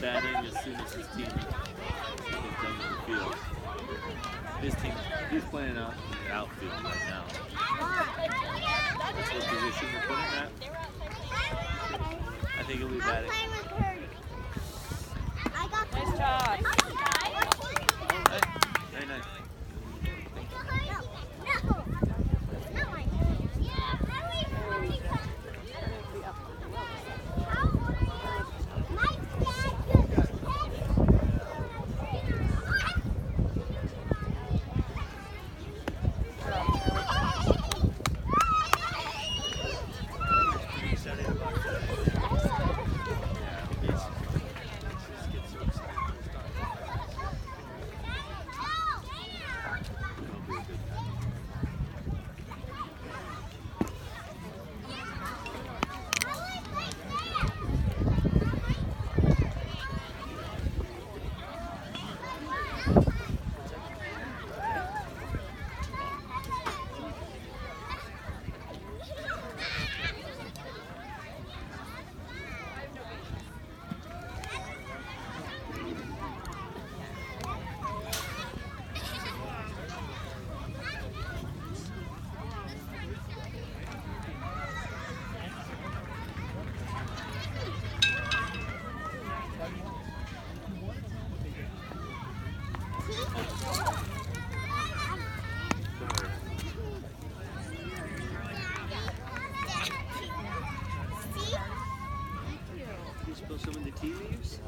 batting as soon as his team gets done with the field. His team, he's playing out in the outfield right now. That's what position you're putting at. I think he'll be batting. Can you spill some of the tea leaves?